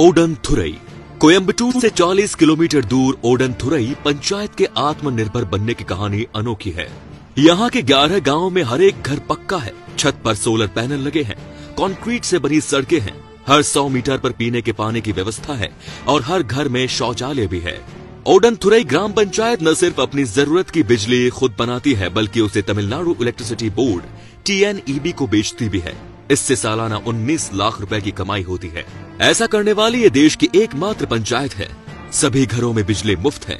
Odean थुरई Coimbatore से 40 kilometre दूर Odean थुरई panchayat के आत्मनिर्भर बनने की कहानी अनोखी है। यहाँ के 11 गाँव में हर एक घर पक्का है। छत पर सोलर पैनल लगे हैं, कंक्रीट से बनी सड़कें हैं। हर 100 मीटर पर पीने के पानी की व्यवस्था है और हर घर में शौचालय भी है। ओडन थुरई ग्राम पंचायत न सिर्फ़ अपनी ज़रूरत की बिजली खुद बनाती है, बल्कि उसे तमिलनाडु इलेक्ट्रिसिटी बोर्ड, टीएनईबी को बेचती भी है। इससे सालाना 19 लाख रुपए की कमाई होती है। ऐसा करने वाली ये देश की एकमात्र पंचायत है। सभी घरों में बिजली मुफ़्त है।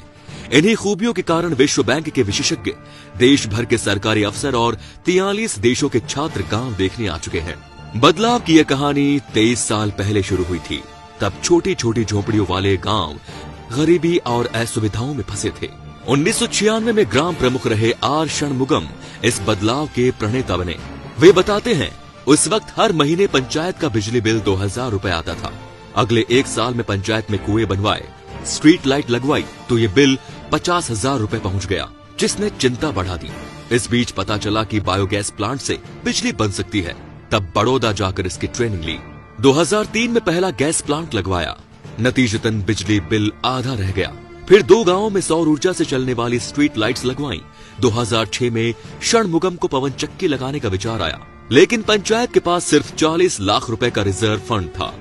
इन्हीं खूबियों के कारण विश्व बैंक के विशेषज्ञ देश भर के सरकारी अफसर और तियालीस देशों के छात्र गाँव देखने आ चुके हैं। बदलाव की यह कहानी तेईस साल पहले शुरू हुई थी। तब छोटी छोटी झोपड़ियों वाले गाँव गरीबी और असुविधाओं में फंसे थे। उन्नीस सौ छियानवे में ग्राम प्रमुख रहे आर षणमुगम इस बदलाव के प्रणेता बने। वे बताते हैं उस वक्त हर महीने पंचायत का बिजली बिल दो हज़ार रूपए आता था। अगले एक साल में पंचायत में कुएँ बनवाए स्ट्रीट लाइट लगवाई तो ये बिल पचास हज़ार रूपए पहुँच गया, जिसने चिंता बढ़ा दी। इस बीच पता चला कि बायोगैस प्लांट से बिजली बन सकती है। तब बड़ौदा जाकर इसकी ट्रेनिंग ली। 2003 में पहला गैस प्लांट लगवाया। नतीजतन बिजली बिल आधा रह गया। फिर दो गाँवों में सौर ऊर्जा से चलने वाली स्ट्रीट लाइट्स लगवाई। 2006 में षणमुगम को पवन चक्की लगाने का विचार आया। लेकिन पंचायत के पास सिर्फ़ 40 लाख रुपए का रिज़र्व फंड था,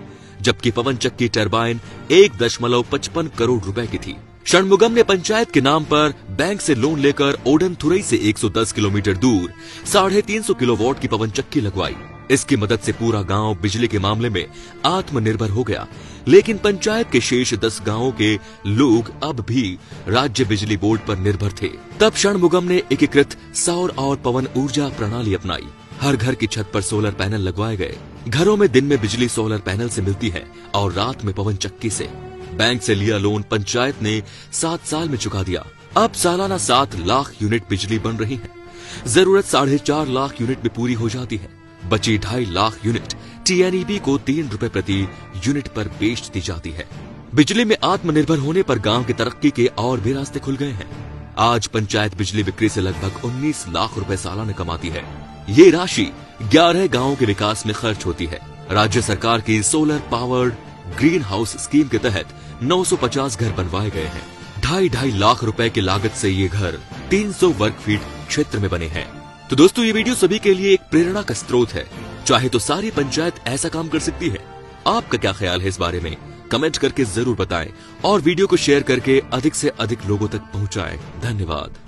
जबकि पवन चक्की टरबाइन एक दशमलव पचपन करोड़ रुपए की थी। षणमुगम ने पंचायत के नाम पर बैंक से लोन लेकर ओडन थुरई से 110 किलोमीटर दूर साढ़े तीन सौ किलोवाट की पवन चक्की लगवाई। इसकी मदद से पूरा गाँव बिजली के मामले में आत्मनिर्भर हो गया। लेकिन पंचायत के शेष दस गाँवों के लोग अब भी राज्य बिजली बोर्ड पर निर्भर थे। तब षणमुगम ने एकीकृत सौर और पवन ऊर्जा प्रणाली अपनाई। हर घर की छत पर सोलर पैनल लगवाए गए। घरों में दिन में बिजली सोलर पैनल से मिलती है और रात में पवन चक्की से। बैंक से लिया लोन पंचायत ने सात साल में चुका दिया। अब सालाना सात लाख यूनिट बिजली बन रही है। ज़रूरत साढ़े चार लाख यूनिट में पूरी हो जाती है। बची ढाई लाख यूनिट टीएनईबी को तीन रूपए प्रति यूनिट पर बेच दी जाती है। बिजली में आत्मनिर्भर होने पर गाँव की तरक्की के और भी रास्ते खुल गए हैं। आज पंचायत बिजली बिक्री से लगभग 19 लाख रुपए सालाना कमाती है। ये राशि 11 गाँवों के विकास में खर्च होती है। राज्य सरकार की solar powered green house scheme के तहत 950 घर बनवाए गए हैं। ढाई ढाई लाख रुपए की लागत से ये घर 300 वर्ग फीट क्षेत्र में बने हैं। तो दोस्तों, ये वीडियो सभी के लिए एक प्रेरणा का स्रोत है। चाहे तो सारी पंचायत ऐसा काम कर सकती है। आपका क्या ख्याल है इस बारे में? कमेंट करके ज़रूर बताएँ और वीडियो को शेयर करके अधिक से अधिक लोगों तक पहुंचाएँ। धन्यवाद।